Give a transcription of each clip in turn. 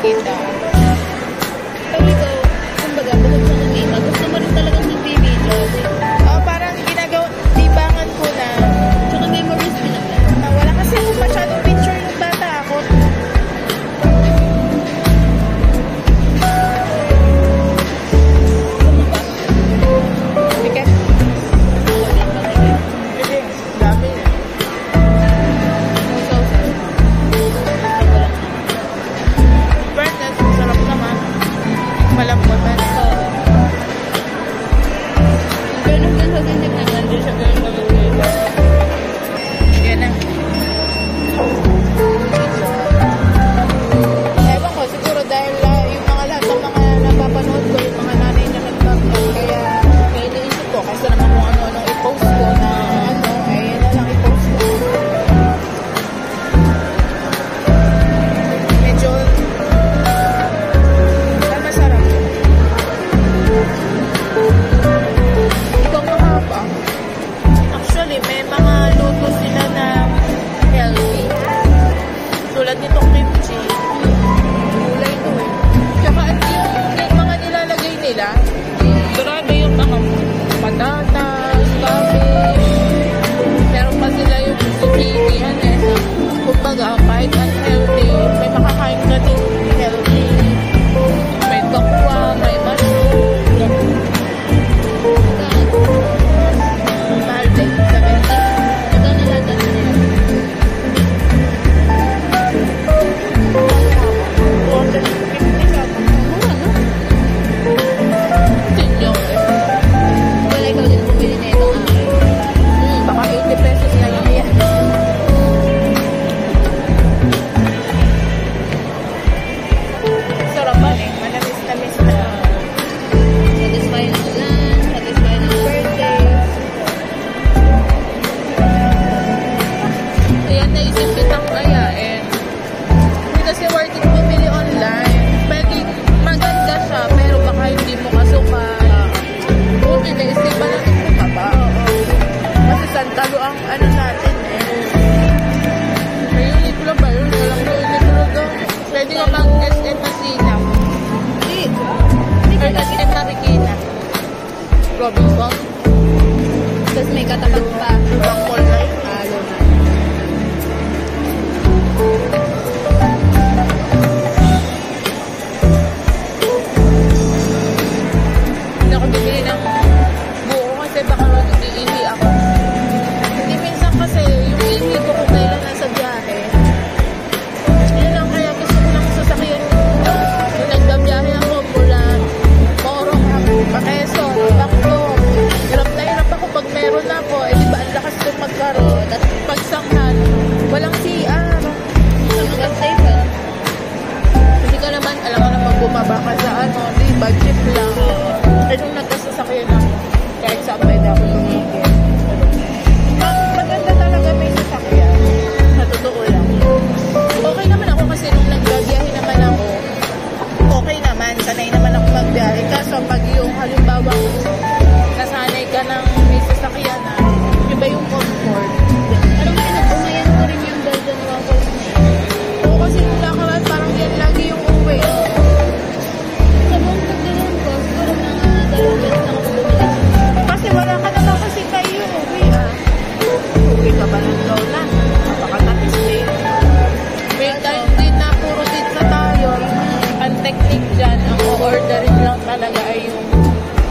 kita. Sabi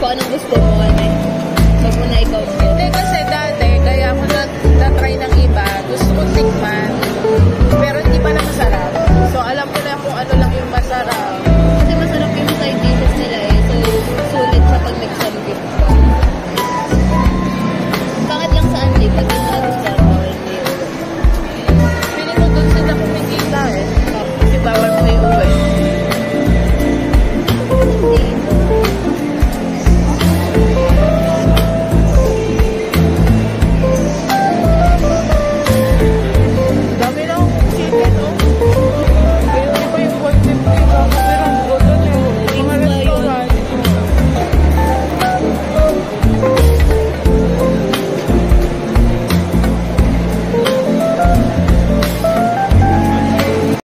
I don't mo. Ano, pag mo na.